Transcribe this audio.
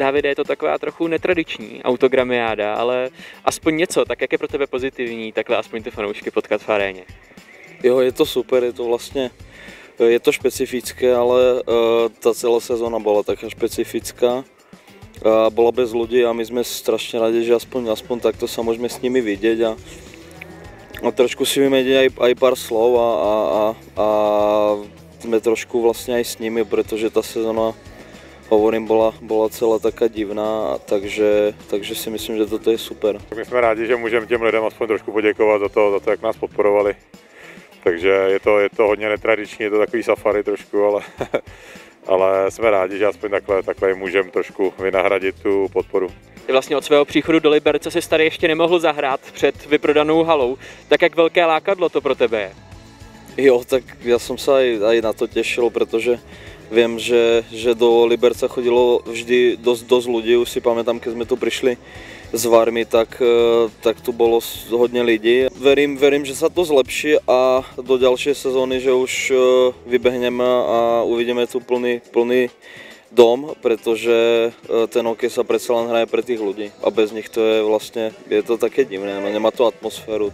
Davide, je to taková trochu netradiční autogramiáda, ale aspoň něco, tak jak je pro tebe pozitivní, takhle aspoň ty fanoušky potkat v aréně. Jo, je to super, je to vlastně je to špecifické, ale uh, ta celá sezóna byla taká špecifická a bola bez ľudí a my sme strašne radi, že aspoň, aspoň takto sa môžeme s nimi vidieť a, a trošku si vymeniť aj, aj pár slov a, a, a, a sme trošku vlastne aj s nimi, pretože tá sezóna hovorím, bola, bola celá taká divná, takže, takže si myslím, že toto je super. My jsme rádi, že můžeme těm lidem aspoň trošku poděkovat za to, za to, jak nás podporovali. Takže je to, je to hodně netradiční, je to takový safari trošku, ale ale jsme rádi, že aspoň takhle, takhle můžeme trošku vynahradit tu podporu. Ty vlastně od svého příchodu do Liberce si tady ještě nemohl zahrát před vyprodanou halou. Tak jak velké lákadlo to pro tebe je? Jo, tak já jsem se aj, aj na to těšil, protože vím, že, že do Liberce chodilo vždy dost, dost lidí, už si pamätám, když jsme tu přišli s Varmi, tak, eh, tak tu bylo hodně lidí. Verím, verím, že se to zlepší a do další sezóny, že už eh, vybehneme a uvidíme tu plný, plný dom, protože eh, ten hokej se přece len hraje pre tých ľudí a bez nich to je vlastně, je to také divné, nemá to atmosféru.